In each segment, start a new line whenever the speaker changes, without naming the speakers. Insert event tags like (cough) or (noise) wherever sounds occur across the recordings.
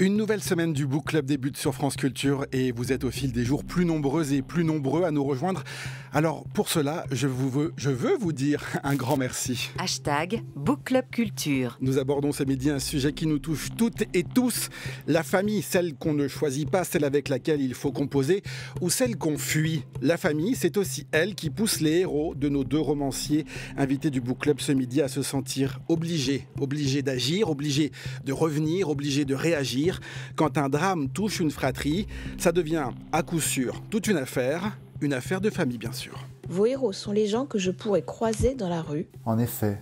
Une nouvelle semaine du Book Club débute sur France Culture et vous êtes au fil des jours plus nombreux et plus nombreux à nous rejoindre. Alors pour cela, je, vous veux, je veux vous dire (laughs) un grand merci.
Hashtag Book Club Culture.
Nous abordons ce midi un sujet qui nous touche toutes et tous. La famille, celle qu'on ne choisit pas, celle avec laquelle il faut composer ou celle qu'on fuit. La famille, c'est aussi elle qui pousse les héros de nos deux romanciers invités du Book Club ce midi à se sentir obligés, obligés d'agir, obligés de revenir, obligés de réagir quand un drame touche une fratrie, ça devient à coup sûr toute une affaire, une affaire de famille bien sûr.
Vos héros sont les gens que je pourrais croiser dans la rue.
En effet.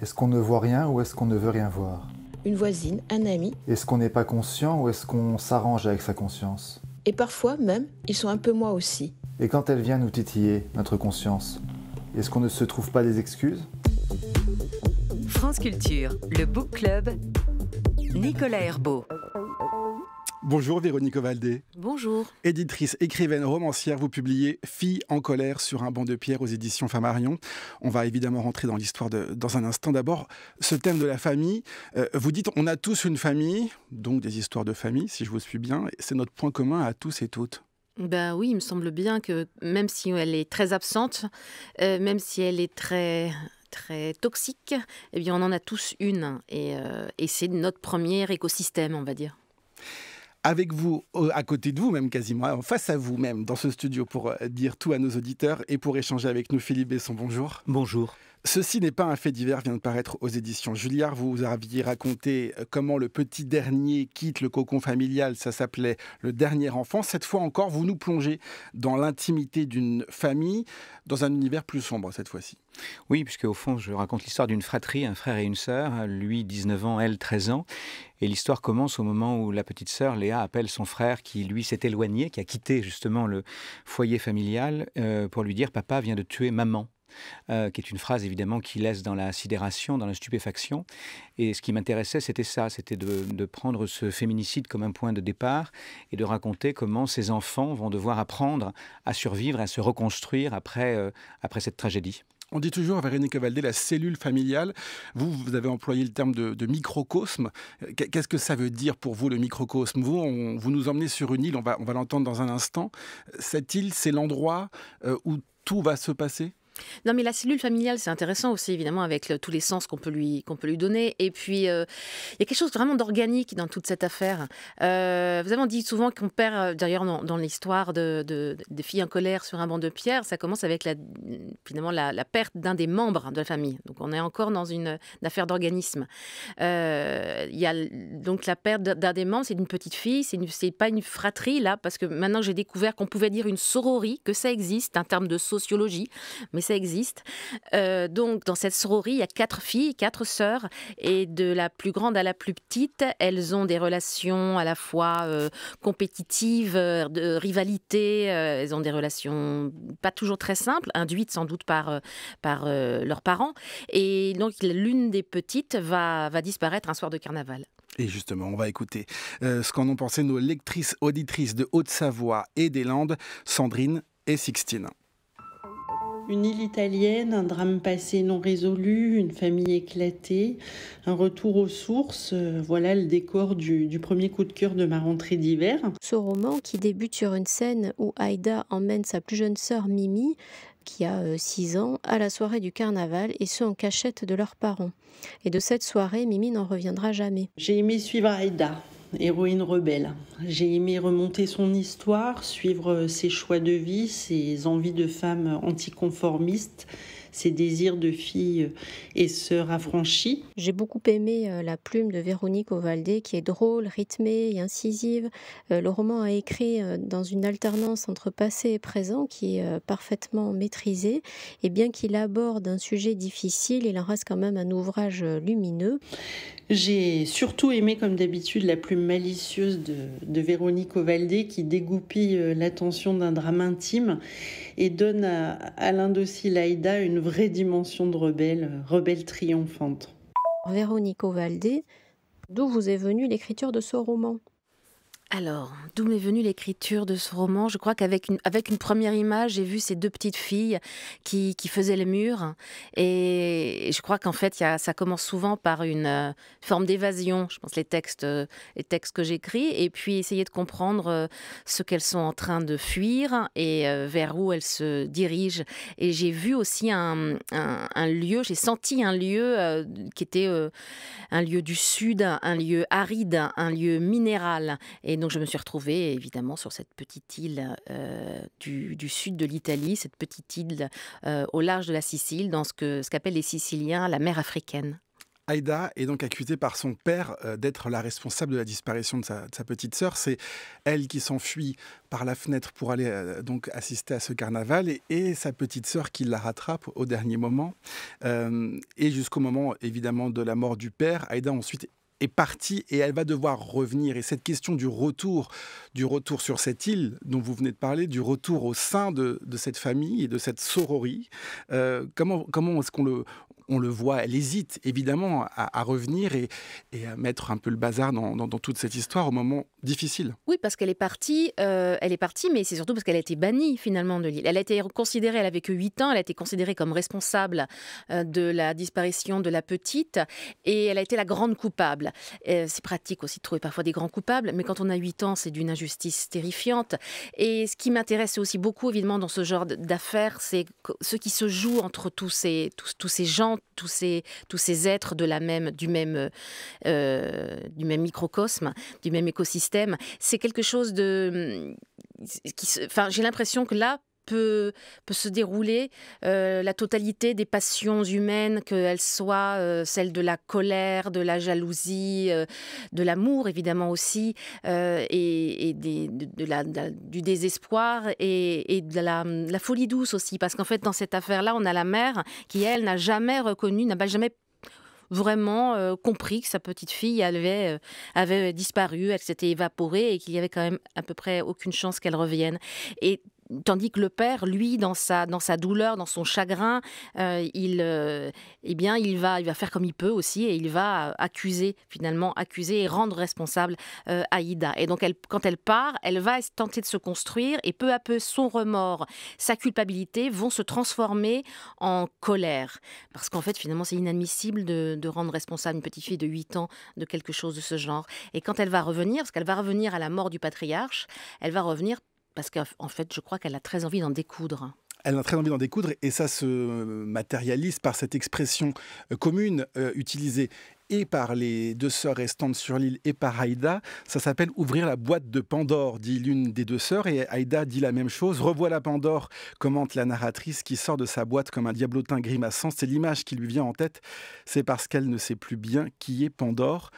Est-ce qu'on ne voit rien ou est-ce qu'on ne veut rien voir?
Une voisine, un ami.
Est-ce qu'on n'est pas conscient ou est-ce qu'on s'arrange avec sa conscience?
Et parfois même, ils sont un peu moi aussi.
Et quand elle vient nous titiller, notre conscience, est-ce qu'on ne se trouve pas des excuses?
France Culture, le Book Club, Nicolas Herbeau.
Bonjour Véronique Ovaldé.
Bonjour.
Éditrice, écrivaine, romancière, vous publiez Fille en colère sur un banc de pierre aux éditions Famarion. On va évidemment rentrer dans l'histoire dans un instant. D'abord, ce thème de la famille. Euh, vous dites on a tous une famille, donc des histoires de famille, si je vous suis bien. C'est notre point commun à tous et toutes.
Ben oui, il me semble bien que même si elle est très absente, euh, même si elle est très très toxique, eh bien on en a tous une et, euh, et c'est notre premier écosystème, on va dire
avec vous, à côté de vous même quasiment, face à vous même dans ce studio pour euh, dire tout à nos auditeurs et pour échanger avec nous. Philippe Besson, bonjour.
Bonjour.
Ceci n'est pas un fait divers, vient de paraître aux éditions Julliard. Vous aviez raconté euh, comment le petit dernier quitte le cocon familial, ça s'appelait Le dernier enfant. Cette fois encore, vous nous plongez dans l'intimité d'une famille, dans un univers plus sombre cette fois-ci.
Oui, puisque au fond, je raconte l'histoire d'une fratrie, un frère et une sœur, lui 19 ans, elle 13 ans. Et l'histoire commence au moment où la petite sœur, Léa, appelle son frère qui, lui, s'est éloigné, qui a quitté justement le foyer familial, euh, pour lui dire Papa vient de tuer maman. Euh, qui est une phrase évidemment qui laisse dans la sidération, dans la stupéfaction. Et ce qui m'intéressait, c'était ça, c'était de, prendre ce féminicide comme un point de départ et de raconter comment ces enfants vont devoir apprendre à survivre, à se reconstruire après, euh, après cette tragédie.
On dit toujours, Véronique Valdé, la cellule familiale. Vous, vous avez employé le terme de, microcosme. Qu'est-ce que ça veut dire pour vous, le microcosme? Vous, vous nous emmenez sur une île, on va, on va l'entendre dans un instant. Cette île, c'est l'endroit euh, où tout va se passer?
Non, mais la cellule familiale, c'est intéressant aussi, évidemment, avec tous les sens qu'on peut, lui, peut lui donner. Et puis, euh, il y a quelque chose vraiment d'organique dans toute cette affaire. Euh, vous avez dit souvent qu'on perd, euh, d'ailleurs, dans, l'histoire de, des filles en colère sur un banc de pierre, ça commence avec la, finalement la, perte d'un des membres de la famille. Donc, on est encore dans une, affaire d'organisme. Il y a donc la perte d'un des membres, c'est une petite fille, c'est, pas une fratrie, là, parce que maintenant j'ai découvert qu'on pouvait dire une sororie, que ça existe, un terme de sociologie. Mais ça existe. Euh, donc, dans cette sororie, il y a quatre filles, quatre sœurs, et de la plus grande à la plus petite, elles ont des relations à la fois euh, compétitives, euh, de rivalité, elles ont des relations pas toujours très simples, induites sans doute par, par leurs parents. Et donc, l'une des petites va, va disparaître un soir de carnaval.
Et justement, on va écouter ce qu'en ont pensé nos lectrices auditrices de Haute-Savoie et des Landes, Sandrine et Sixtine.
Une île italienne, un drame passé non résolu, une famille éclatée, un retour aux sources, euh, voilà le décor du, du, premier coup de cœur de ma rentrée d'hiver.
Ce roman qui débute sur une scène où Aïda emmène sa plus jeune sœur Mimi, qui a 6 euh, ans, à la soirée du carnaval et ce en cachette de leurs parents. Et de cette soirée, Mimi n'en reviendra jamais.
J'ai aimé suivre Aïda héroïne rebelle. J'ai aimé remonter son histoire, suivre ses choix de vie, ses envies de femme anticonformiste ses désirs de fille et sœur affranchie.
J'ai beaucoup aimé euh, la plume de Véronique Ovaldé qui est drôle, rythmée et incisive. Euh, le roman a écrit euh, dans une alternance entre passé et présent qui est parfaitement maîtrisée et bien qu'il aborde un sujet difficile, il en reste quand même un ouvrage lumineux.
J'ai surtout aimé, comme d'habitude, la plume malicieuse de, de Véronique Ovaldé qui dégoupille l'attention d'un drame intime et donne à Alain Laïda une vraie dimension de rebelle, rebelle triomphante.
Véronique Ovaldé, d'où vous est venue l'écriture de ce roman?
Alors, d'où m'est venue l'écriture de ce roman? Je crois qu'avec une, première image, j'ai vu ces deux petites filles qui, faisaient les murs. Et, je crois qu'en fait, ça commence souvent par une euh, forme d'évasion, je pense, les textes, euh, les textes que j'écris, et puis essayer de comprendre euh, ce qu'elles sont en train de fuir et vers où elles se dirigent. Et j'ai vu aussi un lieu, j'ai senti un lieu qui était un lieu du sud, un lieu aride, un lieu minéral. Et donc je me suis retrouvée évidemment sur cette petite île euh, du, sud de l'Italie, cette petite île euh, au large de la Sicile, dans ce que ce qu'appellent les Siciliens la mer africaine.
Aïda est donc accusée par son père euh, d'être la responsable de la disparition de sa, petite sœur. C'est elle qui s'enfuit par la fenêtre pour aller donc assister à ce carnaval et, sa petite sœur qui la rattrape au dernier moment. et jusqu'au moment évidemment de la mort du père, Aïda ensuite est partie et elle va devoir revenir. Et cette question du retour, du retour sur cette île dont vous venez de parler, du retour au sein de, cette famille et de cette sororie, euh, comment, comment est-ce qu'on le, on le voit, elle hésite évidemment à, revenir et, à mettre un peu le bazar dans, toute cette histoire au moment difficile.
Oui, parce qu'elle est partie, euh, elle est partie, mais c'est surtout parce qu'elle a été bannie finalement de l'île. Elle a été considérée, elle avait que 8 ans, elle a été considérée comme responsable euh, de la disparition de la petite et elle a été la grande coupable. Euh, c'est pratique aussi de trouver parfois des grands coupables, mais quand on a 8 ans, c'est d'une injustice terrifiante. Et ce qui m'intéresse aussi beaucoup évidemment dans ce genre d'affaires, c'est ce qui se joue entre tous ces, tous, tous ces gens tous ces, tous ces êtres de la même, du, même, euh, du même microcosme, du même écosystème. C'est quelque chose de... Qui, enfin, j'ai l'impression que là, peut, se dérouler euh, la totalité des passions humaines, qu'elles soient euh, celles de la colère, de la jalousie, euh, de l'amour évidemment aussi, et, du désespoir et, de la, folie douce aussi, parce qu'en fait dans cette affaire-là, on a la mère qui, elle, n'a jamais reconnu, n'a jamais vraiment compris que sa petite fille avait, avait disparu, elle s'était évaporée et qu'il y avait quand même à peu près aucune chance qu'elle revienne. Et Tandis que le père, lui, dans sa, dans sa douleur, dans son chagrin, euh, il, euh, eh bien, il va, il va faire comme il peut aussi et il va accuser, finalement, accuser et rendre responsable euh, Aïda. Et donc, elle, quand elle part, elle va tenter de se construire et peu à peu, son remords, sa culpabilité vont se transformer en colère. Parce qu'en fait, finalement, c'est inadmissible de, de, rendre responsable une petite fille de 8 ans de quelque chose de ce genre. Et quand elle va revenir, parce qu'elle va revenir à la mort du patriarche, elle va revenir parce qu'en fait, je crois qu'elle a très envie d'en découdre.
Elle a très envie d'en découdre et ça se matérialise par cette expression euh, commune euh, utilisée et par les deux sœurs restantes sur l'île et par Aïda. Ça s'appelle Ouvrir la boîte de Pandore, dit l'une des deux sœurs, et Aïda dit la même chose. Revoilà Pandore, commente la narratrice qui sort de sa boîte comme un diablotin grimaçant. C'est l'image qui lui vient en tête. C'est parce qu'elle ne sait plus bien qui est Pandore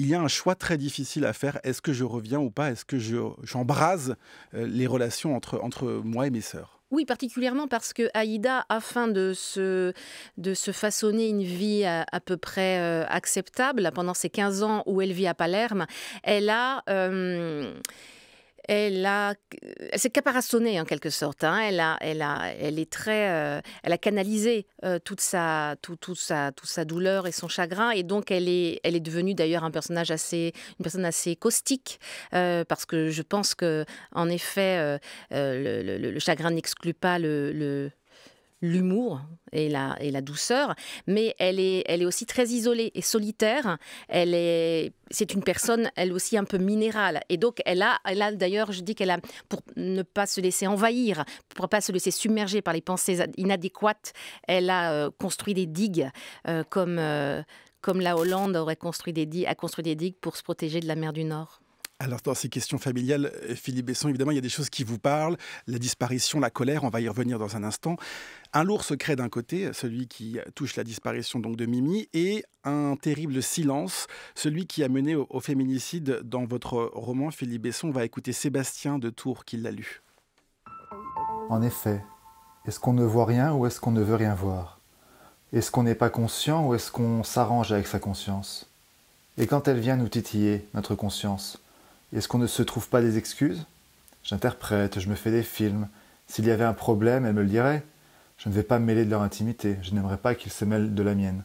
il y a un choix très difficile à faire. Est-ce que je reviens ou pas? Est-ce que j'embrase euh, les relations entre, entre moi et mes sœurs?
Oui, particulièrement parce que Aïda, afin de se, de se façonner une vie à, peu près euh, acceptable pendant ces 15 ans où elle vit à Palerme, elle a... Euh, elle a, elle s'est caparaçonnée en quelque sorte. Hein. Elle a, elle a, elle est très, euh, elle a canalisé euh, toute sa, tout, sa, toute sa douleur et son chagrin, et donc elle est, elle est devenue d'ailleurs un personnage assez, une personne assez caustique, euh, parce que je pense que, en effet, le, chagrin n'exclut pas le l'humour et la, et la douceur, mais elle est, elle est aussi très isolée et solitaire. Elle est, c'est une personne, elle aussi un peu minérale. Et donc, elle a, elle a d'ailleurs, je dis qu'elle a, pour ne pas se laisser envahir, pour ne pas se laisser submerger par les pensées inadéquates, elle a euh, construit des digues euh, comme, euh, comme la Hollande aurait construit des digues, a construit des digues pour se protéger de la mer du Nord.
Alors, dans ces questions familiales, Philippe Besson, évidemment, il y a des choses qui vous parlent. La disparition, la colère, on va y revenir dans un instant. Un lourd secret d'un côté, celui qui touche la disparition donc de Mimi, et un terrible silence, celui qui a mené au, féminicide dans votre roman, Philippe Besson. On va écouter Sébastien de Tours qui l'a lu.
En effet, est-ce qu'on ne voit rien ou est-ce qu'on ne veut rien voir? Est-ce qu'on n'est pas conscient ou est-ce qu'on s'arrange avec sa conscience? Et quand elle vient nous titiller, notre conscience, est-ce qu'on ne se trouve pas des excuses? J'interprète, je me fais des films. S'il y avait un problème, elle me le dirait. Je ne vais pas me mêler de leur intimité, je n'aimerais pas qu'ils se mêlent de la mienne.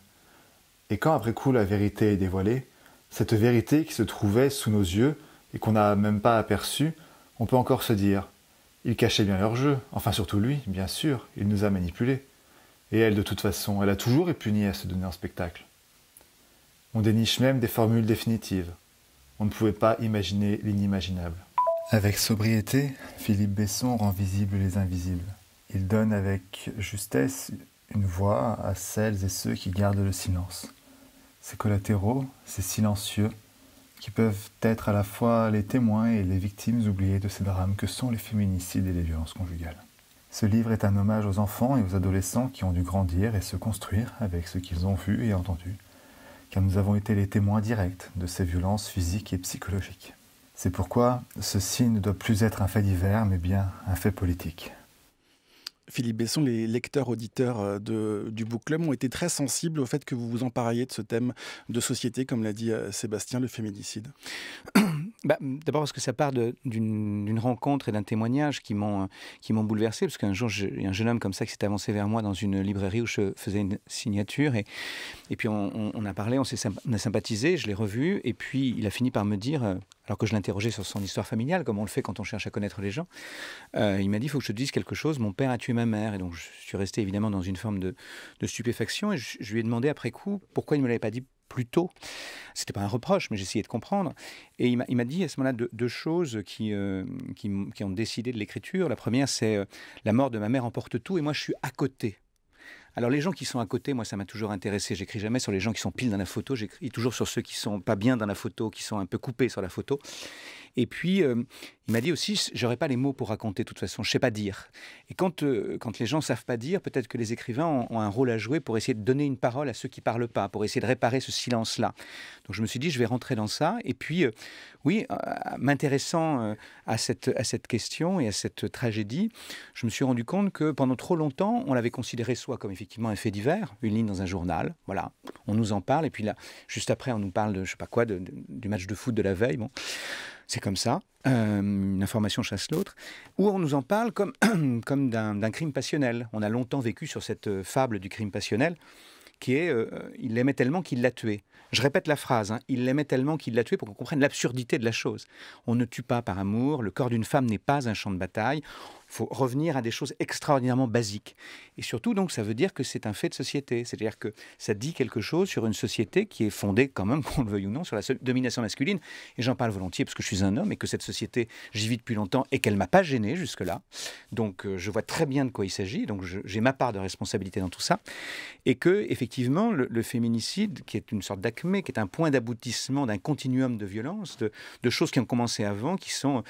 Et quand après coup la vérité est dévoilée, cette vérité qui se trouvait sous nos yeux et qu'on n'a même pas aperçu, on peut encore se dire ils cachaient bien leur jeu, enfin surtout lui, bien sûr, il nous a manipulés. Et elle, de toute façon, elle a toujours épuni à se donner en spectacle. On déniche même des formules définitives. On ne pouvait pas imaginer l'inimaginable. Avec sobriété, Philippe Besson rend visibles les invisibles. Il donne avec justesse une voix à celles et ceux qui gardent le silence. Ces collatéraux, ces silencieux, qui peuvent être à la fois les témoins et les victimes oubliées de ces drames que sont les féminicides et les violences conjugales. Ce livre est un hommage aux enfants et aux adolescents qui ont dû grandir et se construire avec ce qu'ils ont vu et entendu, car nous avons été les témoins directs de ces violences physiques et psychologiques. C'est pourquoi ceci ne doit plus être un fait divers, mais bien un fait politique.
Philippe Besson, les lecteurs, auditeurs euh, du Book Club ont été très sensibles au fait que vous vous empariez de ce thème de société, comme l'a dit euh, Sébastien, le féminicide. (clears throat)
Bah, d'abord parce que ça part d'une rencontre et d'un témoignage qui m'ont bouleversé, parce qu'un jour, il y a un jeune homme comme ça qui s'est avancé vers moi dans une librairie où je faisais une signature, et, et puis on, a parlé, on, on a sympathisé, je l'ai revu, et puis il a fini par me dire, euh, alors que je l'interrogeais sur son histoire familiale, comme on le fait quand on cherche à connaître les gens, euh, il m'a dit, il faut que je te dise quelque chose, mon père a tué ma mère, et donc je suis resté évidemment dans une forme de, stupéfaction, et je, lui ai demandé après coup pourquoi il ne me l'avait pas dit plus tôt. C'était pas un reproche, mais j'essayais de comprendre. Et il m'a dit à ce moment-là deux, choses qui, euh, qui, ont décidé de l'écriture. La première, c'est euh, la mort de ma mère emporte tout, et moi je suis à côté. Alors les gens qui sont à côté, moi ça m'a toujours intéressé. J'écris jamais sur les gens qui sont pile dans la photo, j'écris toujours sur ceux qui sont pas bien dans la photo, qui sont un peu coupés sur la photo. Et puis, euh, il m'a dit aussi, j'aurais pas les mots pour raconter de toute façon, je sais pas dire. Et quand, euh, quand les gens savent pas dire, peut-être que les écrivains ont, un rôle à jouer pour essayer de donner une parole à ceux qui parlent pas, pour essayer de réparer ce silence-là. Donc je me suis dit, je vais rentrer dans ça. Et puis, euh, oui, m'intéressant à, cette, à cette question et à cette tragédie, je me suis rendu compte que pendant trop longtemps, on l'avait considéré soit comme effectivement un fait divers, une ligne dans un journal, voilà, on nous en parle, et puis là, juste après, on nous parle de, je sais pas quoi, du match de foot de la veille, bon c'est comme ça, euh, une information chasse l'autre, ou on nous en parle comme, (clears throat) comme d'un crime passionnel. On a longtemps vécu sur cette euh, fable du crime passionnel, qui est euh, il l'aimait tellement qu'il l'a tué. Je répète la phrase, hein, il l'aimait tellement qu'il l'a tué pour qu'on comprenne l'absurdité de la chose. On ne tue pas par amour, le corps d'une femme n'est pas un champ de bataille, faut revenir à des choses extraordinairement basiques. Et surtout, donc, ça veut dire que c'est un fait de société. C'est-à-dire que ça dit quelque chose sur une société qui est fondée, quand même, (laughs) qu'on le veuille ou non, sur la domination masculine. Et j'en parle volontiers parce que je suis un homme et que cette société, j'y vis depuis longtemps et qu'elle m'a pas gêné jusque-là. Donc, euh, je vois très bien de quoi il s'agit. Donc, j'ai ma part de responsabilité dans tout ça. Et que, effectivement, le, féminicide, qui est une sorte d'acmé, qui est un point d'aboutissement d'un continuum de violence, de choses qui ont commencé avant, qui sont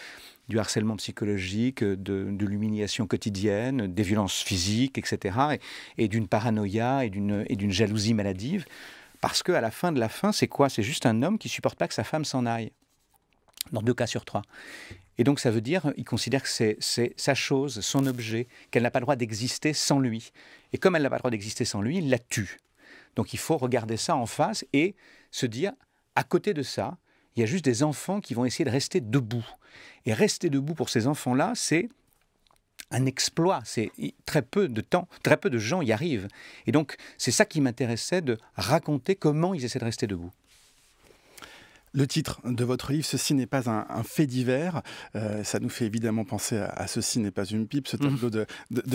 du harcèlement psychologique, de, l'humiliation quotidienne, des violences physiques, etc., et, d'une paranoïa et d'une jalousie maladive. Parce qu'à la fin de la fin, c'est quoi? C'est juste un homme qui supporte pas que sa femme s'en aille. Dans deux cas sur trois. Et donc ça veut dire, il considère que c'est sa chose, son objet, qu'elle n'a pas le droit d'exister sans lui. Et comme elle n'a pas le droit d'exister sans lui, il la tue. Donc il faut regarder ça en face et se dire, à côté de ça, il y a juste des enfants qui vont essayer de rester debout. Et rester debout pour ces enfants-là, c'est un exploit. C'est très peu de temps, très peu de gens y arrivent. Et donc, c'est ça qui m'intéressait de raconter comment ils essaient de rester debout.
Le titre de votre livre, Ceci n'est pas un, fait divers, euh, ça nous fait évidemment penser à, Ceci n'est pas une pipe, ce tableau de,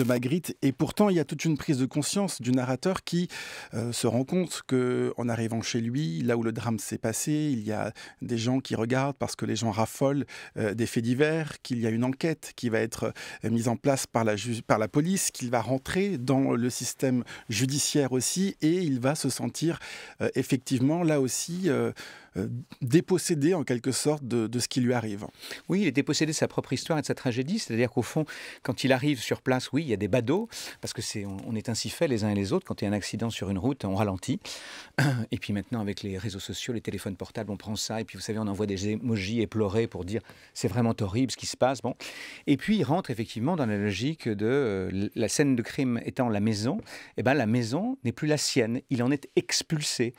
Magritte. Et pourtant, il y a toute une prise de conscience du narrateur qui euh, se rend compte qu'en arrivant chez lui, là où le drame s'est passé, il y a des gens qui regardent parce que les gens raffolent euh, des faits divers, qu'il y a une enquête qui va être mise en place par la, police, qu'il va rentrer dans le système judiciaire aussi, et il va se sentir effectivement là aussi dépossédé en quelque sorte de, ce qui lui arrive.
Oui, il est dépossédé de sa propre histoire et de sa tragédie, c'est-à-dire qu'au fond, quand il arrive sur place, oui, il y a des badauds, parce que c'est, on, est ainsi fait les uns et les autres. Quand il y a un accident sur une route, on ralentit. (clears throat) Et puis maintenant, avec les réseaux sociaux, les téléphones portables, on prend ça, et puis vous savez, on envoie des émojis éplorés pour dire c'est vraiment horrible ce qui se passe. Bon. Et puis il rentre effectivement dans la logique de euh, la scène de crime étant la maison, et eh ben la maison n'est plus la sienne, il en est expulsé.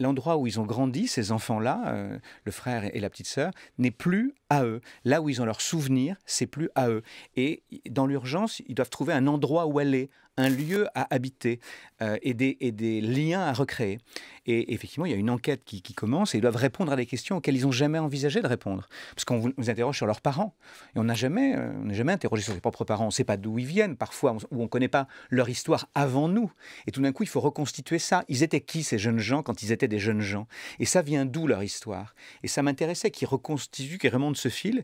L'endroit où ils ont grandi, ces enfants-là, euh, le frère et la petite sœur, n'est plus à eux. Là où ils ont leur souvenir, c'est plus à eux. Et dans l'urgence, ils doivent trouver un endroit où aller, un lieu à habiter euh, et, des, et, des, liens à recréer. Et effectivement, il y a une enquête qui, commence et ils doivent répondre à des questions auxquelles ils n'ont jamais envisagé de répondre. Parce qu'on vous, interroge sur leurs parents et on n'a jamais, euh, jamais interrogé sur ses propres parents. On ne sait pas d'où ils viennent parfois, ou on ne connaît pas leur histoire avant nous. Et tout d'un coup, il faut reconstituer ça. Ils étaient qui ces jeunes gens quand ils étaient des jeunes gens? Et ça vient d'où leur histoire? Et ça m'intéressait qu'ils reconstituent, qu'ils remontent ce fil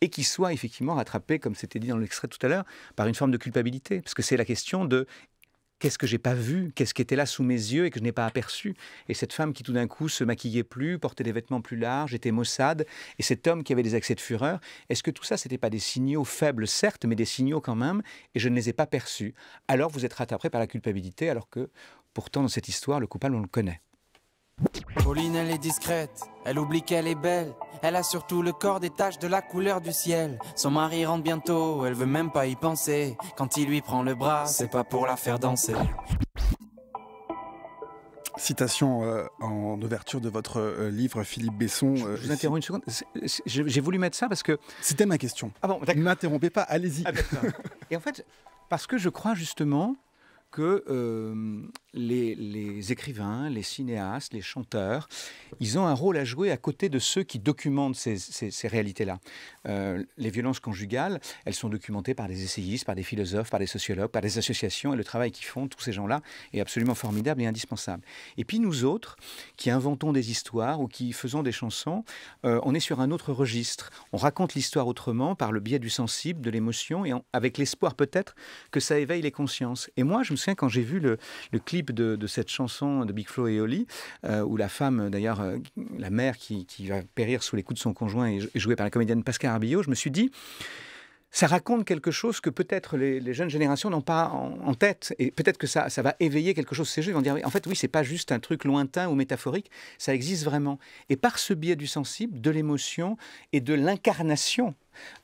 et qui soit effectivement rattrapé, comme c'était dit dans l'extrait tout à l'heure, par une forme de culpabilité. Parce que c'est la question de qu'est-ce que j'ai pas vu, qu'est-ce qui était là sous mes yeux et que je n'ai pas aperçu. Et cette femme qui tout d'un coup se maquillait plus, portait des vêtements plus larges, était maussade, et cet homme qui avait des accès de fureur, est-ce que tout ça, c'était pas des signaux faibles, certes, mais des signaux quand même, et je ne les ai pas perçus? Alors vous êtes rattrapé par la culpabilité, alors que pourtant dans cette histoire, le coupable, on le connaît.
Pauline, elle est discrète, elle oublie qu'elle est belle. Elle a surtout le corps des taches de la couleur du ciel. Son mari rentre bientôt, elle veut même pas y penser. Quand il lui prend le bras, c'est pas pour la faire danser.
Citation euh, en ouverture de votre euh, livre, Philippe Besson.
je vous euh, interromps une seconde. J'ai voulu mettre ça parce que.
C'était ma question. Ah bon, ne m'interrompez pas, allez-y. Ah, (laughs)
Et en fait, parce que je crois justement que euh, les, écrivains, les cinéastes, les chanteurs, ils ont un rôle à jouer à côté de ceux qui documentent ces, réalités-là. Euh, les violences conjugales, elles sont documentées par des essayistes, par des philosophes, par des sociologues, par des associations, et le travail qu'ils font, tous ces gens-là, est absolument formidable et indispensable. Et puis nous autres, qui inventons des histoires ou qui faisons des chansons, euh, on est sur un autre registre. On raconte l'histoire autrement, par le biais du sensible, de l'émotion, et avec l'espoir peut-être que ça éveille les consciences. Et moi, je me quand j'ai vu le, clip de, cette chanson de Big Flo et Oli, euh, où la femme, d'ailleurs, euh, la mère qui, va périr sous les coups de son conjoint est, jouée par la comédienne Pascal Arbillot, je me suis dit, ça raconte quelque chose que peut-être les, jeunes générations n'ont pas en, tête. Et peut-être que ça, va éveiller quelque chose chez eux. Ils vont dire, en fait, oui, c'est pas juste un truc lointain ou métaphorique, ça existe vraiment. Et par ce biais du sensible, de l'émotion et de l'incarnation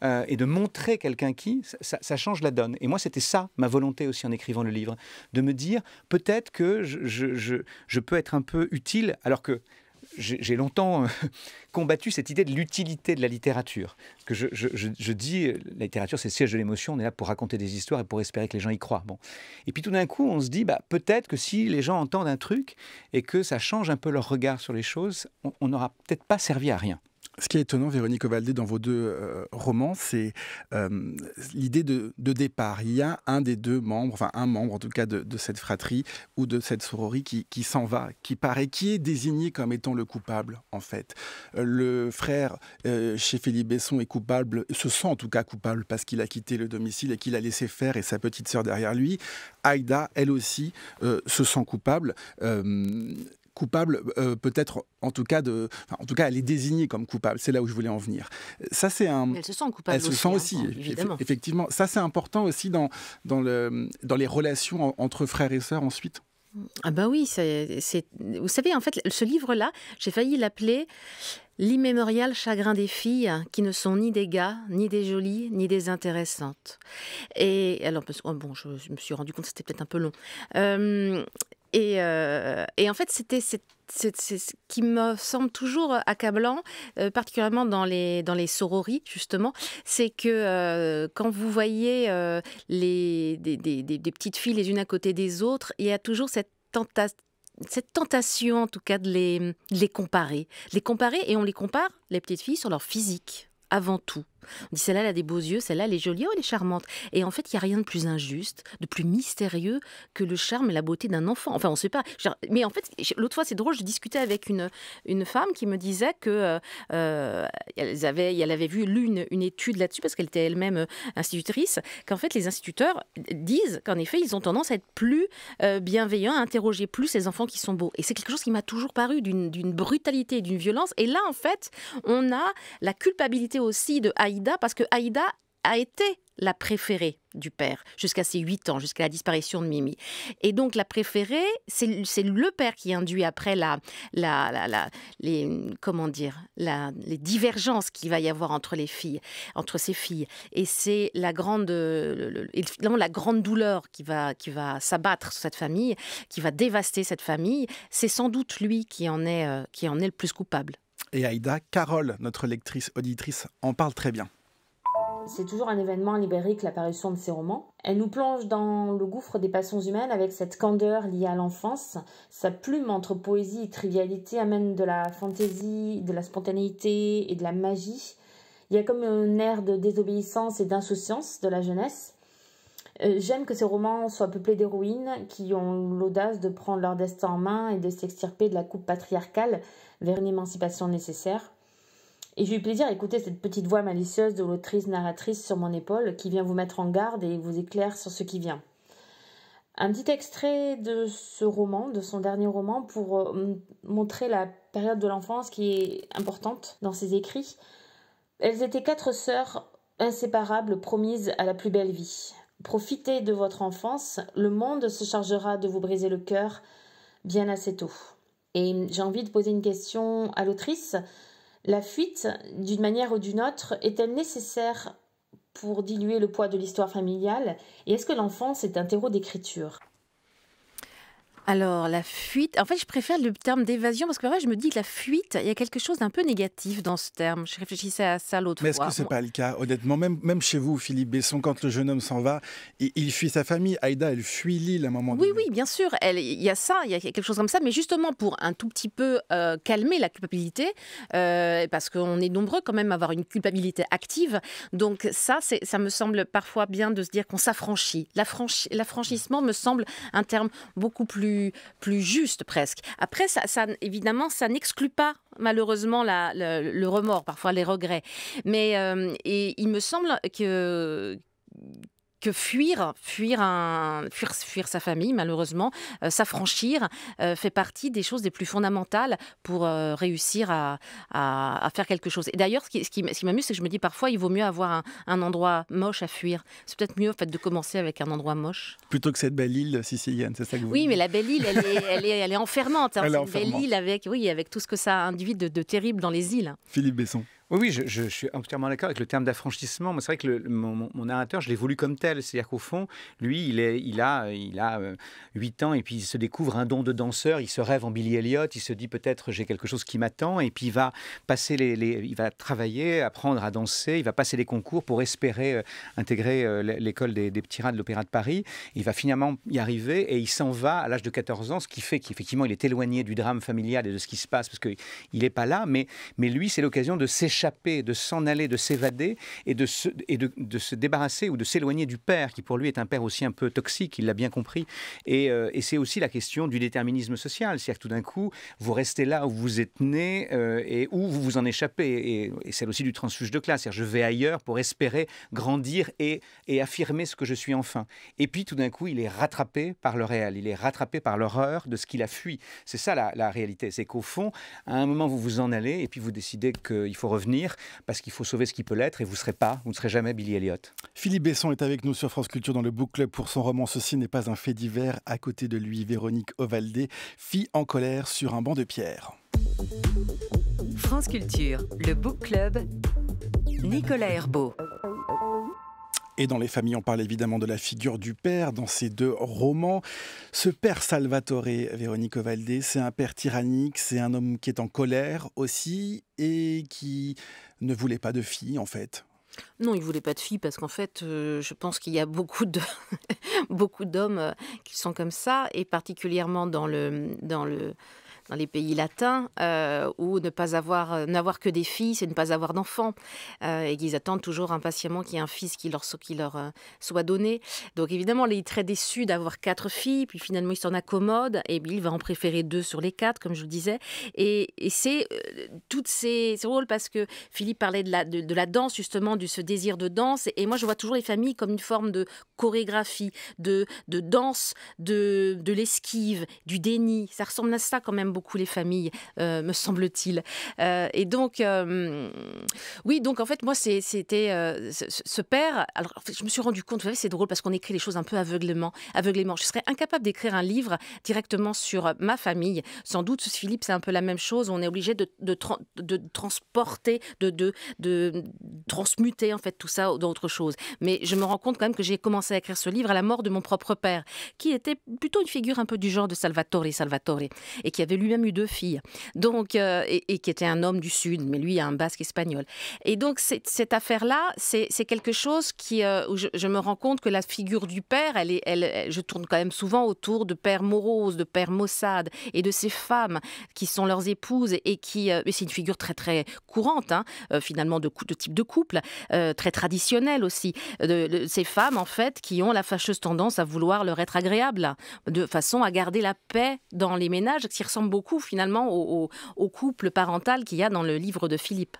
euh, et de montrer quelqu'un qui, ça, change la donne. Et moi, c'était ça ma volonté aussi en écrivant le livre, de me dire peut-être que je, peux être un peu utile, alors que j'ai longtemps euh, (laughs) combattu cette idée de l'utilité de la littérature. Que je, dis, la littérature, c'est le siège de l'émotion, on est là pour raconter des histoires et pour espérer que les gens y croient. Bon. Et puis tout d'un coup, on se dit, bah, peut-être que si les gens entendent un truc et que ça change un peu leur regard sur les choses, on n'aura peut-être pas servi à rien.
Ce qui est étonnant, Véronique Ovaldé, dans vos deux euh, romans, c'est euh, l'idée de, départ. Il y a un des deux membres, enfin un membre en tout cas de, cette fratrie ou de cette sororie qui, s'en va, qui paraît, qui est désigné comme étant le coupable en fait. Euh, le frère chez Philippe Besson est coupable, se sent en tout cas coupable parce qu'il a quitté le domicile et qu'il a laissé faire et sa petite sœur derrière lui. Aïda, elle aussi, se sent coupable coupable, euh, peut-être en tout cas de, en tout cas, elle est désignée comme coupable. C'est là où je voulais en venir. Ça, c'est un.
Elle se sent coupable.
Elle se sent aussi, hein, effectivement. Ça, c'est important aussi dans dans le dans les relations entre frères et sœurs ensuite.
Ah bah oui, c'est, vous savez, en fait, ce livre-là, j'ai failli l'appeler L'immémorial chagrin des filles qui ne sont ni des gars, ni des jolies, ni des intéressantes. Et alors, oh, bon, je, me suis rendu compte que c'était peut-être un peu long. Euh, euh, et, en fait, c'était ce qui me semble toujours accablant, euh, particulièrement dans les, dans les sorories, justement, c'est que euh, quand vous voyez les, des, des, petites filles les unes à côté des autres, il y a toujours cette tentation cette tentation, en tout cas, de les, de les comparer. Les comparer, et on les compare, les petites filles, sur leur physique, avant tout. On dit celle-là, elle a des beaux yeux, celle-là, elle est jolie, oh, elle est charmante. Et en fait, il n'y a rien de plus injuste, de plus mystérieux que le charme et la beauté d'un enfant. Enfin, on ne sait pas. Mais en fait, l'autre fois, c'est drôle, je discutais avec une, une femme qui me disait que euh, euh, elle, avait, elle avait vu, lu une, étude là-dessus, parce qu'elle était elle-même euh, institutrice, qu'en fait, les instituteurs disent qu'en effet, ils ont tendance à être plus bienveillants, à interroger plus les enfants qui sont beaux. Et c'est quelque chose qui m'a toujours paru d'une brutalité d'une violence. Et là, en fait, on a la culpabilité aussi de haïr parce que Aïda a été la préférée du père jusqu'à ses 8 ans, jusqu'à la disparition de Mimi. Et donc la préférée, c'est le père qui induit après la, la, la, les, comment dire, les divergences qu'il va y avoir entre les filles, entre ces filles. Et c'est la grande, la grande douleur qui va, qui va s'abattre sur cette famille, qui va dévaster cette famille. C'est sans doute lui qui en est, euh, qui en est le plus coupable.
Et Aïda, Carole, notre lectrice auditrice, en parle très bien.
c'est toujours un événement libérique, l'apparition de ces romans. Elle nous plonge dans le gouffre des passions humaines avec cette candeur liée à l'enfance. Sa plume entre poésie et trivialité amène de la fantaisie, de la spontanéité et de la magie. Il y a comme un air de désobéissance et d'insouciance de la jeunesse. Euh, j'aime que ces romans soient peuplés d'héroïnes qui ont l'audace de prendre leur destin en main et de s'extirper de la coupe patriarcale vers une émancipation nécessaire. Et j'ai eu plaisir à écouter cette petite voix malicieuse de l'autrice narratrice sur mon épaule qui vient vous mettre en garde et vous éclaire sur ce qui vient. Un petit extrait de ce roman, de son dernier roman, pour euh, montrer la période de l'enfance qui est importante dans ses écrits. Elles étaient quatre sœurs inséparables promises à la plus belle vie. Profitez de votre enfance, le monde se chargera de vous briser le cœur bien assez tôt. Et j'ai envie de poser une question à l'autrice. La fuite, d'une manière ou d'une autre, est-elle nécessaire pour diluer le poids de l'histoire familiale? Et est-ce que l'enfance est un terreau d'écriture?
Alors, la fuite, en fait, je préfère le terme d'évasion parce que vrai, je me dis que la fuite, il y a quelque chose d'un peu négatif dans ce terme. Je réfléchissais à ça l'autre fois.
Mais est-ce que ce n'est pas le cas, honnêtement? Même, même chez vous, Philippe Besson, quand le jeune homme s'en va, il, fuit sa famille. Aïda, elle fuit l'île à un moment
donné.
Oui,
oui, bien sûr. Il y a ça, il y a quelque chose comme ça. Mais justement, pour un tout petit peu euh, calmer la culpabilité, euh, parce qu'on est nombreux quand même à avoir une culpabilité active. Donc, ça, ça me semble parfois bien de se dire qu'on s'affranchit. L'affranchissement me semble un terme beaucoup plus plus, juste presque. Après, ça, évidemment, ça n'exclut pas malheureusement le, remords, parfois les regrets. Mais euh, et il me semble que que fuir, fuir, un, fuir, fuir sa famille, malheureusement, euh, s'affranchir, euh, fait partie des choses les plus fondamentales pour euh, réussir à, à, faire quelque chose. Et d'ailleurs, ce qui, ce qui, m'amuse, c'est que je me dis parfois, il vaut mieux avoir un, endroit moche à fuir. C'est peut-être mieux en fait, de commencer avec un endroit moche.
Plutôt que cette belle île sicilienne, c'est ça que vous
Oui, mais la belle île, elle est, elle est, elle est enfermante. Hein. C'est une belle île avec, oui, avec tout ce que ça induit de, de terrible dans les îles.
Philippe Besson.
Oui, je, suis entièrement d'accord avec le terme d'affranchissement. c'est vrai que mon, narrateur, je l'ai voulu comme tel. C'est-à-dire qu'au fond, lui, il, a, il a 8 euh, ans et puis il se découvre un don de danseur. Il se rêve en Billy Elliot. Il se dit peut-être j'ai quelque chose qui m'attend. Et puis il va passer les, il va travailler, apprendre à danser. Il va passer les concours pour espérer euh, intégrer euh, l'école des, petits rats de l'Opéra de Paris. Il va finalement y arriver et il s'en va à l'âge de 14 ans, ce qui fait qu'effectivement il est éloigné du drame familial et de ce qui se passe parce qu'il n'est pas là. Mais, mais lui, c'est l'occasion de s'échapper de s'en aller, de s'évader et, de se, et de, se débarrasser ou de s'éloigner du père, qui pour lui est un père aussi un peu toxique, il l'a bien compris. Et, euh, c'est aussi la question du déterminisme social, c'est-à-dire que tout d'un coup, vous restez là où vous êtes né euh, et où vous vous en échappez. Et, et celle aussi du transfuge de classe, c'est-à-dire je vais ailleurs pour espérer grandir et, et affirmer ce que je suis enfin. Et puis tout d'un coup, il est rattrapé par le réel, il est rattrapé par l'horreur de ce qu'il a fui. C'est ça la, la réalité, c'est qu'au fond, à un moment, vous vous en allez et puis vous décidez qu'il faut revenir parce qu'il faut sauver ce qui peut l'être et vous, serez pas, vous ne serez jamais Billy Elliot.
Philippe Besson est avec nous sur France Culture dans le Book Club pour son roman Ceci n'est pas un fait divers. À côté de lui, Véronique Ovaldé, fille en colère sur un banc de pierre.
France Culture, le Book Club, Nicolas Herbeau.
Et dans les familles, on parle évidemment de la figure du père dans ces deux romans. Ce père Salvatore, Véronique Ovaldé, c'est un père tyrannique, c'est un homme qui est en colère aussi et qui ne voulait pas de fille en fait.
Non, il voulait pas de fille parce qu'en fait, euh, je pense qu'il y a beaucoup de (laughs) beaucoup d'hommes euh, qui sont comme ça et particulièrement dans le dans le dans les pays latins, euh, où ne pas avoir, euh, n'avoir que des filles, c'est ne pas avoir d'enfants, euh, et qu'ils attendent toujours impatiemment qu'il y ait un fils qui leur, leur soit donné. Donc évidemment, il est très déçu d'avoir quatre filles, puis finalement il s'en accommode, et il va en préférer deux sur les quatre, comme je le disais. Et, c'est toutes ces, drôle parce que Philippe parlait de la, danse justement, de ce désir de danse, et moi je vois toujours les familles comme une forme de chorégraphie, de, de danse, de, de l'esquive, du déni. Ça ressemble à ça quand même beaucoup les familles, euh, me semble-t-il. Euh, et donc, euh, oui, donc en fait, moi, c'était ce, père. Alors, je me suis rendu compte, vous savez, c'est drôle parce qu'on écrit les choses un peu aveuglément. aveuglément. Je serais incapable d'écrire un livre directement sur ma famille. Sans doute, Philippe, c'est un peu la même chose. On est obligé de, de, transporter, de, de, de transmuter en fait tout ça dans autre chose. Mais je me rends compte quand même que j'ai commencé à écrire ce livre à la mort de mon propre père, qui était plutôt une figure un peu du genre de Salvatore Salvatore, et qui avait lu lui-même eu deux filles, donc et, qui était un homme du Sud, mais lui un basque espagnol. Et donc cette affaire-là, c'est quelque chose qui, où je, me rends compte que la figure du père, elle est, elle, je tourne quand même souvent autour de père morose, de père maussade et de ces femmes qui sont leurs épouses et qui, c'est une figure très très courante hein, finalement de, de type de couple, très traditionnelle aussi, de, ces femmes en fait qui ont la fâcheuse tendance à vouloir leur être agréable, de façon à garder la paix dans les ménages, qui ressemble beaucoup finalement au, couple parental qu'il y a dans le livre de Philippe.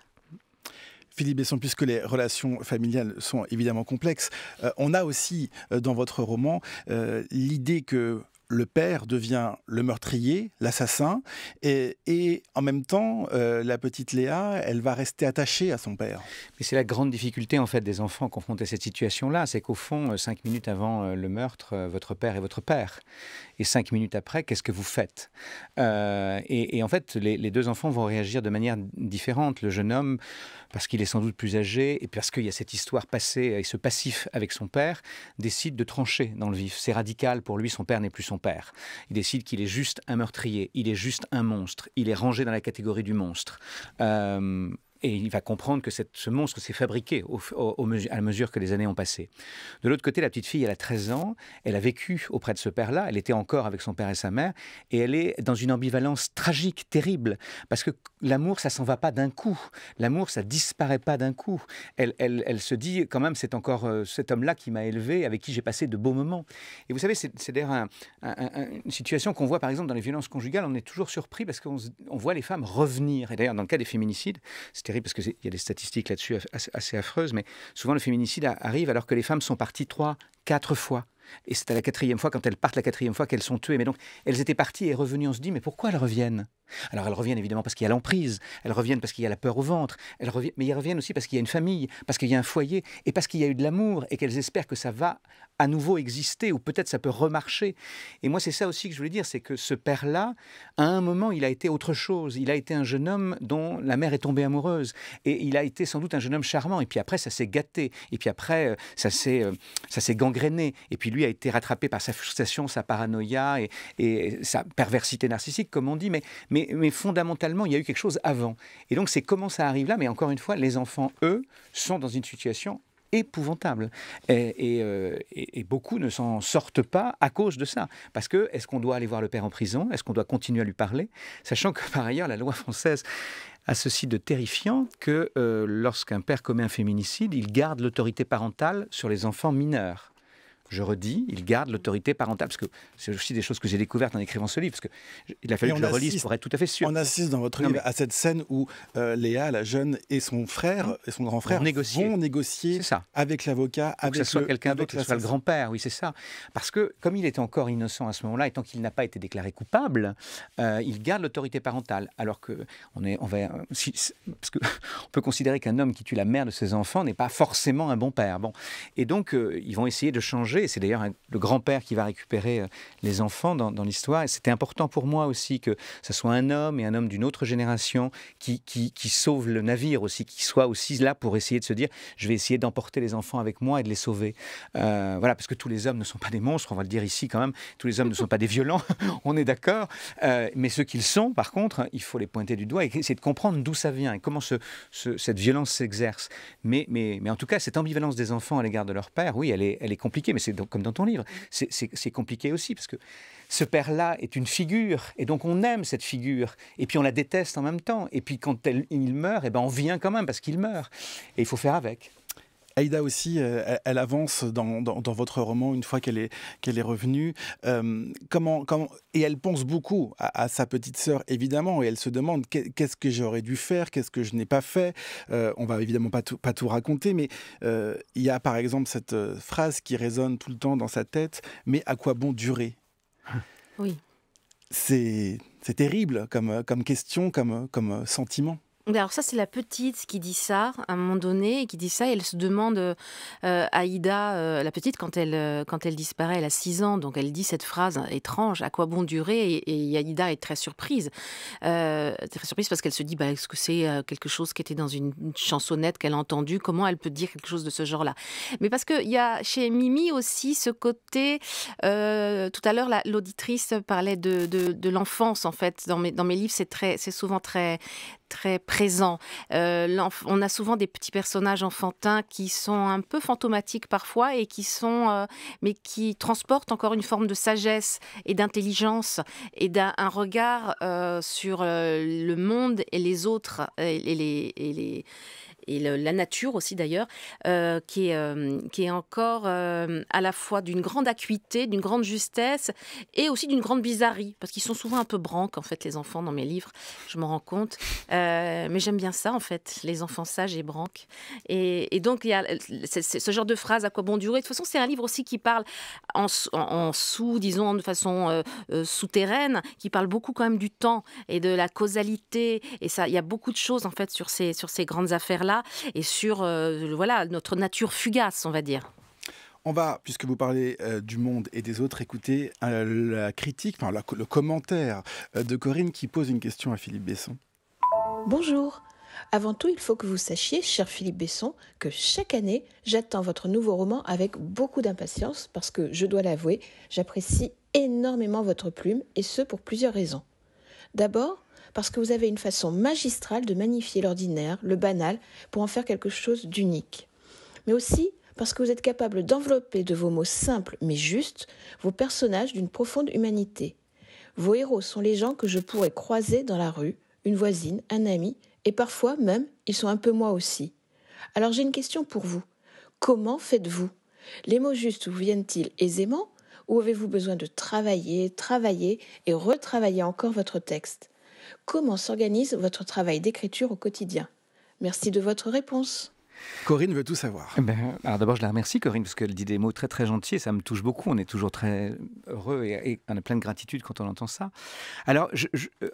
Philippe Besson, puisque les relations familiales sont évidemment complexes, euh, on a aussi euh, dans votre roman euh, l'idée que le père devient le meurtrier, l'assassin, et, en même temps, euh, la petite Léa, elle va rester attachée à son père.
Mais c'est la grande difficulté en fait des enfants confrontés à cette situation-là, c'est qu'au fond, cinq minutes avant le meurtre, votre père est votre père, et cinq minutes après, qu'est-ce que vous faites? Et, en fait, les, les, deux enfants vont réagir de manière différente. Le jeune homme, parce qu'il est sans doute plus âgé et parce qu'il y a cette histoire passée et ce passif avec son père, décide de trancher dans le vif. C'est radical pour lui, son père n'est plus son père. Il décide qu'il est juste un meurtrier, il est juste un monstre, il est rangé dans la catégorie du monstre. Euh, et il va comprendre que ce monstre s'est fabriqué au, à la mesure que les années ont passé. De l'autre côté, la petite fille, elle a 13 ans, elle a vécu auprès de ce père-là, elle était encore avec son père et sa mère, et elle est dans une ambivalence tragique, terrible, parce que l'amour, ça s'en va pas d'un coup. L'amour, ça disparaît pas d'un coup. Elle, elle, elle, se dit, quand même, c'est encore euh, cet homme-là qui m'a élevé, avec qui j'ai passé de beaux moments. Et vous savez, c'est d'ailleurs une situation qu'on voit, par exemple, dans les violences conjugales, on est toujours surpris parce qu'on voit les femmes revenir. D'ailleurs, dans le cas des féminicides, c'est parce qu'il y a des statistiques là-dessus assez, affreuses, mais souvent le féminicide arrive alors que les femmes sont parties trois, quatre fois. Et c'est à la quatrième fois, quand elles partent la quatrième fois, qu'elles sont tuées. Mais donc, elles étaient parties et revenues. On se dit, mais pourquoi elles reviennent? Alors elles reviennent évidemment parce qu'il y a l'emprise, elles reviennent parce qu'il y a la peur au ventre, elles reviennent, mais elles reviennent aussi parce qu'il y a une famille, parce qu'il y a un foyer, et parce qu'il y a eu de l'amour, et qu'elles espèrent que ça va à nouveau exister, ou peut-être ça peut remarcher. Et moi c'est ça aussi que je voulais dire, c'est que ce père-là, à un moment, il a été autre chose. Il a été un jeune homme dont la mère est tombée amoureuse, et il a été sans doute un jeune homme charmant, et puis après ça s'est gâté, et puis après euh, ça s'est euh, ça s'est gangréné, et puis lui a été rattrapé par sa frustration, sa paranoïa et, sa perversité narcissique, comme on dit, mais mais, fondamentalement, il y a eu quelque chose avant. Et donc, c'est comment ça arrive là. Mais encore une fois, les enfants, eux, sont dans une situation épouvantable. Et, euh, beaucoup ne s'en sortent pas à cause de ça. Parce que, est-ce qu'on doit aller voir le père en prison? Est-ce qu'on doit continuer à lui parler? Sachant que, par ailleurs, la loi française a ceci de terrifiant que euh, lorsqu'un père commet un féminicide, il garde l'autorité parentale sur les enfants mineurs je redis, il garde l'autorité parentale. Parce que c'est aussi des choses que j'ai découvertes en écrivant ce livre. Parce qu'il a fallu que je le relise pour être tout à fait sûr.
On assiste dans votre livre à cette scène où euh, Léa, la jeune, et son frère, et son grand frère, vont négocier, ça. avec l'avocat, avec
que ce soit quelqu'un d'autre, que ce soit le grand-père. Oui, c'est ça. Parce que comme il est encore innocent à ce moment-là, et tant qu'il n'a pas été déclaré coupable, euh, il garde l'autorité parentale. Alors que on est, on va, parce que (laughs) on peut considérer qu'un homme qui tue la mère de ses enfants n'est pas forcément un bon père. Bon, et donc euh, ils vont essayer de changer c'est d'ailleurs le grand-père qui va récupérer euh, les enfants dans, l'histoire. Et c'était important pour moi aussi que ce soit un homme et un homme d'une autre génération qui, qui, sauve le navire aussi, qui soit aussi là pour essayer de se dire je vais essayer d'emporter les enfants avec moi et de les sauver. Euh, voilà, parce que tous les hommes ne sont pas des monstres, on va le dire ici quand même. Tous les hommes ne sont pas des violents, (laughs) on est d'accord. Euh, mais ceux qu'ils sont, par contre, il faut les pointer du doigt et essayer de comprendre d'où ça vient et comment ce, cette violence s'exerce. Mais, en tout cas, cette ambivalence des enfants à l'égard de leur père, oui, elle est, compliquée, c'est comme dans ton livre. C'est compliqué aussi parce que ce père-là est une figure et donc on aime cette figure et puis on la déteste en même temps. Et puis quand il meurt, et eh ben on vient quand même parce qu'il meurt. Et il faut faire avec.
Aïda aussi, euh, elle, avance dans, votre roman une fois qu'elle est, qu'elle est revenue. Euh, comment, comment, et elle pense beaucoup à, sa petite sœur, évidemment, et elle se demande qu'est-ce que j'aurais dû faire, qu'est-ce que je n'ai pas fait. Euh, on va évidemment pas tout, pas tout raconter, mais il y a par exemple cette phrase qui résonne tout le temps dans sa tête, mais à quoi bon durer?
Oui.
C'est terrible comme, comme question, comme, comme sentiment.
Alors ça, c'est la petite qui dit ça à un moment donné, et qui dit ça, et elle se demande euh, à Ida, euh, la petite, quand elle, euh, quand elle disparaît, elle a 6 ans, donc elle dit cette phrase étrange, à quoi bon durer Et, et Aïda est très surprise, très surprise parce qu'elle se dit, bah, est-ce que c'est quelque chose qui était dans une, chansonnette qu'elle a entendue? Comment elle peut dire quelque chose de ce genre-là? Mais parce qu'il y a chez Mimi aussi ce côté, tout à l'heure, l'auditrice parlait de, de, de l'enfance, en fait, dans mes, dans mes livres, c'est souvent très très présent. Euh, on a souvent des petits personnages enfantins qui sont un peu fantomatiques parfois et qui sont, euh, mais qui transportent encore une forme de sagesse et d'intelligence et d'un regard euh, sur le monde et les autres et les, et les et la nature aussi d'ailleurs, euh, qui, est, euh, qui est encore euh, à la fois d'une grande acuité, d'une grande justesse et aussi d'une grande bizarrerie, parce qu'ils sont souvent un peu branques en fait les enfants dans mes livres, je m'en rends compte, mais j'aime bien ça en fait, les enfants sages et branques. Et, donc il y a ce genre de phrase à quoi bon durer? De toute façon, c'est un livre aussi qui parle en, en, sous, disons de façon souterraine, qui parle beaucoup quand même du temps et de la causalité. Et ça, il y a beaucoup de choses en fait sur ces, sur ces grandes affaires là et sur euh, voilà notre nature fugace, on va dire.
On va, puisque vous parlez euh, du monde et des autres, écouter euh, la critique, enfin le commentaire de Corinne qui pose une question à Philippe Besson.
Bonjour. Avant tout, il faut que vous sachiez, cher Philippe Besson, que chaque année, j'attends votre nouveau roman avec beaucoup d'impatience parce que, je dois l'avouer, j'apprécie énormément votre plume et ce pour plusieurs raisons. D'abord, parce que vous avez une façon magistrale de magnifier l'ordinaire, le banal, pour en faire quelque chose d'unique. Mais aussi parce que vous êtes capable d'envelopper de vos mots simples mais justes vos personnages d'une profonde humanité. Vos héros sont les gens que je pourrais croiser dans la rue, une voisine, un ami, et parfois même ils sont un peu moi aussi. Alors j'ai une question pour vous. Comment faites-vous? Les mots justes vous viennent-ils aisément? Ou avez-vous besoin de travailler, travailler et retravailler encore votre texte? Comment s'organise votre travail d'écriture au quotidien Merci de votre réponse.
Corinne veut tout savoir.
Eh ben, alors d'abord, je la remercie, Corinne, parce qu'elle dit des mots très très gentils et ça me touche beaucoup. On est toujours très heureux et, on a plein de gratitude quand on entend ça. Alors, je, euh,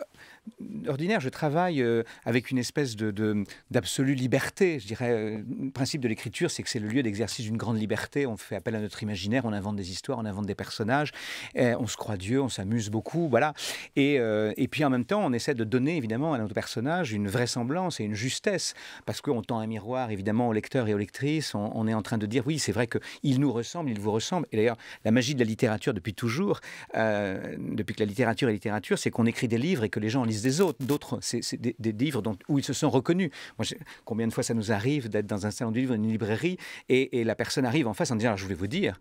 ordinaire, je travaille euh, avec une espèce de, d'absolue liberté. Je dirais, euh, le principe de l'écriture, c'est que c'est le lieu d'exercice d'une grande liberté. On fait appel à notre imaginaire, on invente des histoires, on invente des personnages, on se croit Dieu, on s'amuse beaucoup, voilà. Et puis en même temps, on essaie de donner évidemment à notre personnage une vraisemblance et une justesse, parce qu'on tend un miroir évidemment aux lecteurs et aux lectrices, on, est en train de dire oui, c'est vrai qu'il nous ressemble, il vous ressemble. Et d'ailleurs, la magie de la littérature depuis toujours, euh, depuis que la littérature est littérature, c'est qu'on écrit des livres et que les gens en lisent des autres. D'autres, c'est des, livres dont, où ils se sont reconnus. Combien de fois ça nous arrive d'être dans un salon du livre, une librairie, et, la personne arrive en face en disant, je voulais vous dire,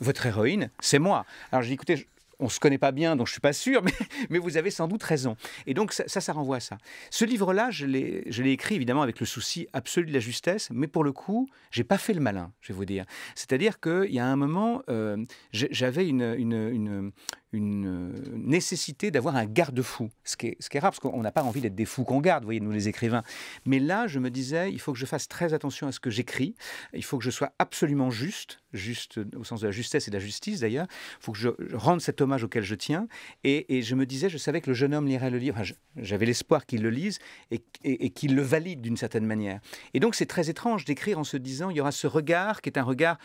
votre héroïne, c'est moi. Alors je dis, écoutez, on ne se connaît pas bien, donc je ne suis pas sûr, (laughs) mais, vous avez sans doute raison. Et donc ça, ça, renvoie à ça. Ce livre-là, je l'ai écrit évidemment avec le souci absolu de la justesse, mais pour le coup, j'ai pas fait le malin, je vais vous dire. C'est-à-dire qu'il y a un moment, euh, j'avais une euh, nécessité d'avoir un garde-fou, ce qui, est, ce qui est rare, parce qu'on n'a pas envie d'être des fous qu'on garde, voyez, nous les écrivains. Mais là, je me disais, il faut que je fasse très attention à ce que j'écris, il faut que je sois absolument juste, juste au sens de la justesse et de la justice d'ailleurs, il faut que je rende cet hommage auquel je tiens, et, je me disais, je savais que le jeune homme lirait le livre, j'avais l'espoir qu'il le lise et, et qu'il le valide d'une certaine manière. Et donc c'est très étrange d'écrire en se disant, il y aura ce regard qui est un regard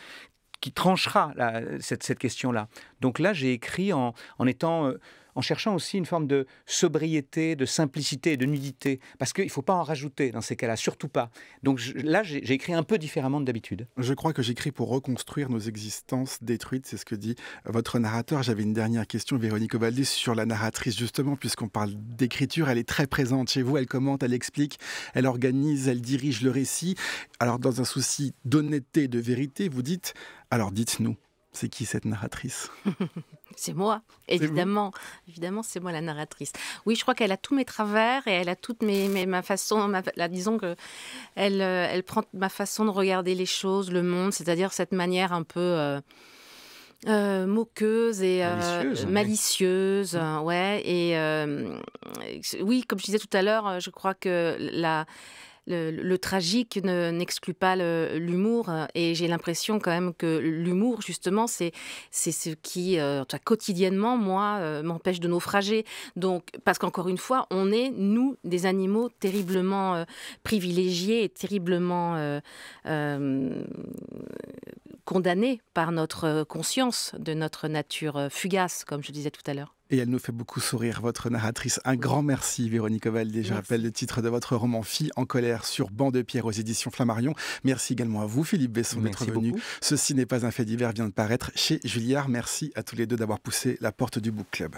qui tranchera cette, question-là. Donc là, j'ai écrit en, étant, euh, en cherchant aussi une forme de sobriété, de simplicité et de nudité, parce qu'il ne faut pas en rajouter dans ces cas-là, surtout pas. Donc là, j'ai écrit un peu différemment de d'habitude.
Je crois que j'écris pour reconstruire nos existences détruites, c'est ce que dit votre narrateur. J'avais une dernière question, Véronique Ovaldis, sur la narratrice, justement, puisqu'on parle d'écriture, elle est très présente chez vous, elle commente, elle explique, elle organise, elle dirige le récit. Alors, dans un souci d'honnêteté et de vérité, vous dites alors dites-nous, c'est qui cette narratrice? (laughs)
C'est moi, évidemment. Évidemment, c'est moi la narratrice. Oui, je crois qu'elle a tous mes travers et elle a toute mes, ma façon, disons que elle, euh, elle prend ma façon de regarder les choses, le monde, c'est-à-dire cette manière un peu euh, euh, moqueuse et malicieuse, ouais. Et oui, comme je disais tout à l'heure, je crois que la le, tragique n'exclut pas l'humour. Et j'ai l'impression quand même que l'humour, justement, c'est ce qui, euh, quotidiennement, moi, euh, m'empêche de naufrager. Donc, parce qu'encore une fois, on est, nous, des animaux terriblement euh, privilégiés et terriblement condamnés par notre conscience de notre nature fugace, comme je disais tout à l'heure.
Et elle nous fait beaucoup sourire, votre narratrice. Un grand merci, Véronique Ovalde. Je rappelle le titre de votre roman Fille en colère sur banc de pierre aux éditions Flammarion. Merci également à vous, Philippe Besson, d'être venu. Ceci n'est pas un fait divers, vient de paraître chez Julliard. Merci à tous les deux d'avoir poussé la porte du Book Club.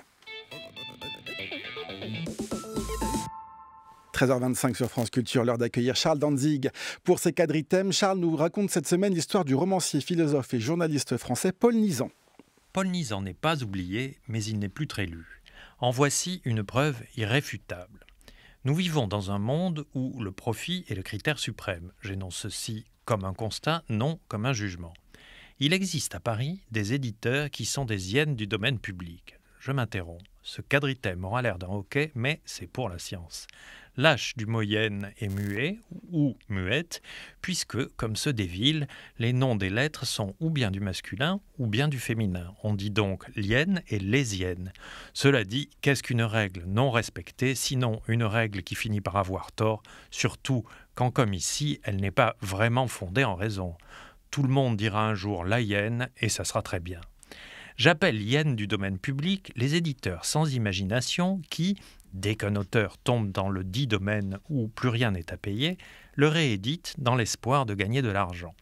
13h25 sur France Culture, l'heure d'accueillir Charles Danzig pour ses quadrithèmes. Charles nous raconte cette semaine l'histoire du romancier, philosophe et journaliste français Paul Nizan.
Paul Nizan n'est pas oublié, mais il n'est plus très lu. En voici une preuve irréfutable. Nous vivons dans un monde où le profit est le critère suprême. J'énonce ceci comme un constat, non comme un jugement. Il existe à Paris des éditeurs qui sont des hyènes du domaine public. Je m'interromps. Ce quadritème aura l'air d'un hockey, mais c'est pour la science. L'H du moyenne est muet ou muette, puisque, comme ceux des villes, les noms des lettres sont ou bien du masculin ou bien du féminin. On dit donc lienne et lésienne. Cela dit, qu'est-ce qu'une règle non respectée, sinon une règle qui finit par avoir tort, surtout quand, comme ici, elle n'est pas vraiment fondée en raison? Tout le monde dira un jour la hyène et ça sera très bien. J'appelle hyène du domaine public les éditeurs sans imagination qui, dès qu'un auteur tombe dans le dit domaine où plus rien n'est à payer, le réédite dans l'espoir de gagner de l'argent.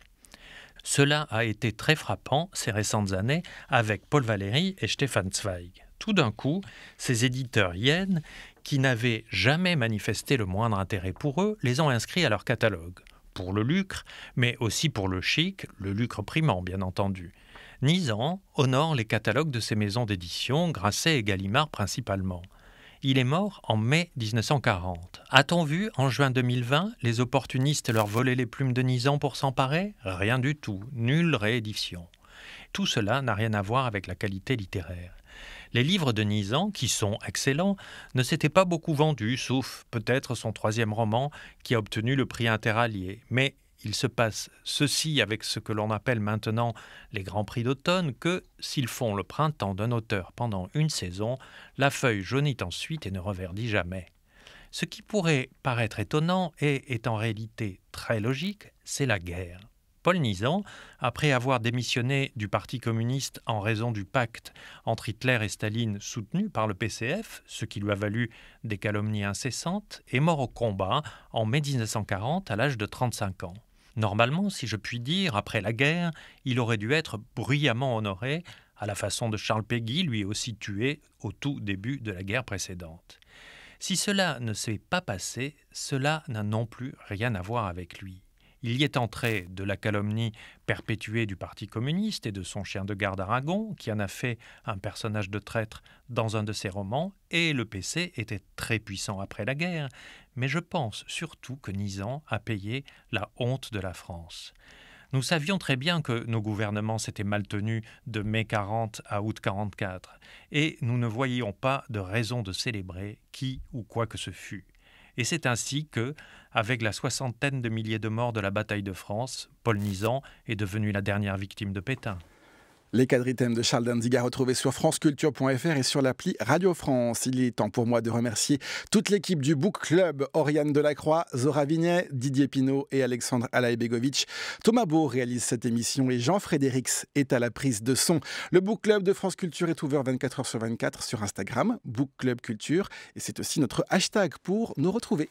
Cela a été très frappant ces récentes années avec Paul Valéry et Stefan Zweig. Tout d'un coup, ces éditeurs hyènes, qui n'avaient jamais manifesté le moindre intérêt pour eux, les ont inscrits à leur catalogue. Pour le lucre, mais aussi pour le chic, le lucre primant bien entendu. Nizan honore les catalogues de ces maisons d'édition, Grasset et Gallimard principalement. Il est mort en mai 1940. A-t-on vu en juin 2020 les opportunistes leur voler les plumes de Nizan pour s'emparer? Rien du tout, nulle réédition. Tout cela n'a rien à voir avec la qualité littéraire. Les livres de Nizan, qui sont excellents, ne s'étaient pas beaucoup vendus, sauf peut-être son troisième roman qui a obtenu le prix interallié. Mais il se passe ceci avec ce que l'on appelle maintenant les grands prix d'automne, que s'ils font le printemps d'un auteur pendant une saison, la feuille jaunit ensuite et ne reverdit jamais. Ce qui pourrait paraître étonnant et est en réalité très logique, c'est la guerre. Paul Nizan, après avoir démissionné du Parti communiste en raison du pacte entre Hitler et Staline soutenu par le PCF, ce qui lui a valu des calomnies incessantes, est mort au combat en mai 1940 à l'âge de 35 ans. Normalement, si je puis dire, après la guerre, il aurait dû être bruyamment honoré, à la façon de Charles Péguy, lui aussi tué au tout début de la guerre précédente. Si cela ne s'est pas passé, cela n'a non plus rien à voir avec lui. Il y est entré de la calomnie perpétuée du Parti communiste et de son chien de garde Aragon, qui en a fait un personnage de traître dans un de ses romans, et le PC était très puissant après la guerre, mais je pense surtout que Nizan a payé la honte de la France. Nous savions très bien que nos gouvernements s'étaient mal tenus de mai 40 à août 44, et nous ne voyions pas de raison de célébrer qui ou quoi que ce fût. Et c'est ainsi que, avec la soixantaine de milliers de morts de la bataille de France, Paul Nizan est devenu la dernière victime de Pétain.
Les quadrithèmes de Charles Danziga retrouvés sur franceculture.fr et sur l'appli Radio France. Il est temps pour moi de remercier toute l'équipe du Book Club, Oriane Delacroix, Zora Vignet, Didier Pinault et Alexandre Alaïbegovic. Thomas Beau réalise cette émission et Jean-Frédéric est à la prise de son. Le Book Club de France Culture est ouvert 24h sur 24 sur Instagram, Book Club Culture, et c'est aussi notre hashtag pour nous retrouver.